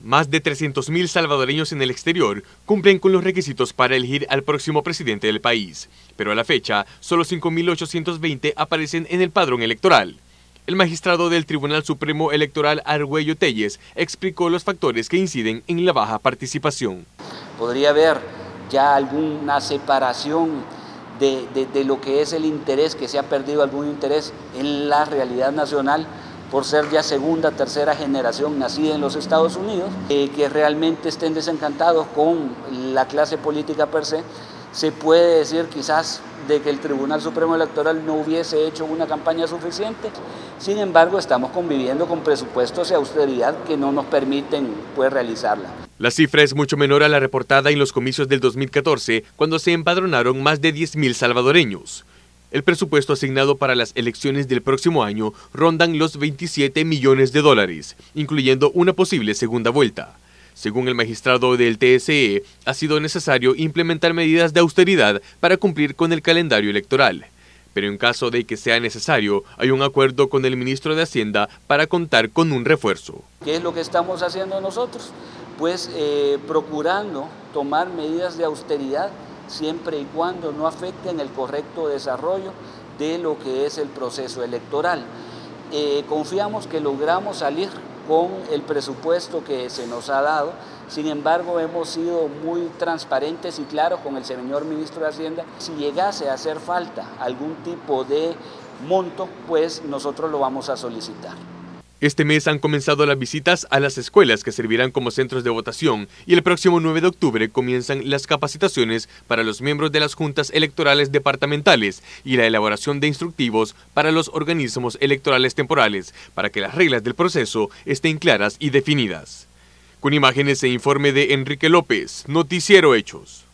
Más de 300.000 salvadoreños en el exterior cumplen con los requisitos para elegir al próximo presidente del país, pero a la fecha solo 5.820 aparecen en el padrón electoral. El magistrado del Tribunal Supremo Electoral Argüello Telles explicó los factores que inciden en la baja participación. Podría haber ya alguna separación de, de lo que es el interés, que se ha perdido algún interés en la realidad nacional por ser ya segunda, tercera generación nacida en los Estados Unidos, eh, que realmente estén desencantados con la clase política per se, se puede decir quizás de que el Tribunal Supremo Electoral no hubiese hecho una campaña suficiente. Sin embargo, estamos conviviendo con presupuestos de austeridad que no nos permiten pues, realizarla. La cifra es mucho menor a la reportada en los comicios del 2014, cuando se empadronaron más de 10.000 salvadoreños. El presupuesto asignado para las elecciones del próximo año rondan los 27 millones de dólares, incluyendo una posible segunda vuelta. Según el magistrado del TSE, ha sido necesario implementar medidas de austeridad para cumplir con el calendario electoral. Pero en caso de que sea necesario, hay un acuerdo con el ministro de Hacienda para contar con un refuerzo. ¿Qué es lo que estamos haciendo nosotros? Pues eh, procurando tomar medidas de austeridad siempre y cuando no afecten el correcto desarrollo de lo que es el proceso electoral. Eh, confiamos que logramos salir con el presupuesto que se nos ha dado, sin embargo hemos sido muy transparentes y claros con el señor ministro de Hacienda. Si llegase a hacer falta algún tipo de monto, pues nosotros lo vamos a solicitar. Este mes han comenzado las visitas a las escuelas que servirán como centros de votación y el próximo 9 de octubre comienzan las capacitaciones para los miembros de las juntas electorales departamentales y la elaboración de instructivos para los organismos electorales temporales para que las reglas del proceso estén claras y definidas. Con imágenes e informe de Enrique López, Noticiero Hechos.